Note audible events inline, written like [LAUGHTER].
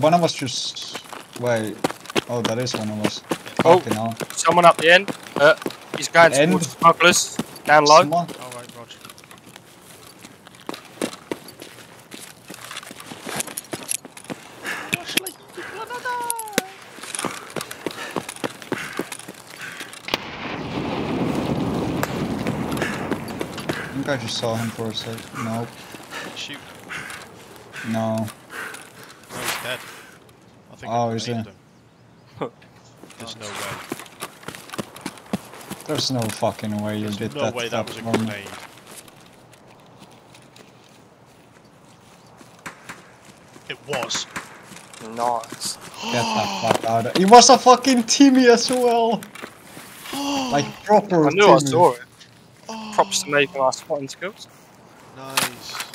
One of us just wait. Oh, that is one of us. Oh. Someone up the end. Uh, he's going End? towards smugglers. Down low. Someone- Roger. I think I just saw him for a sec. Nope. Shoot. No. No, he's dead. I think Oh, I is grenaded. There's no way. There's no fucking way you There's did no that. way that was a for me. grenade. It was. Nice. Get the fuck out of He was a fucking Timmy as well! [GASPS] like proper I knew I saw it. Props to me for my spotting skills. Nice.